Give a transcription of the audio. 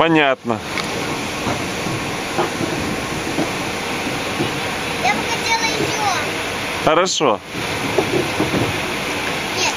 Понятно. Я бы хотела ее. Хорошо. Нет.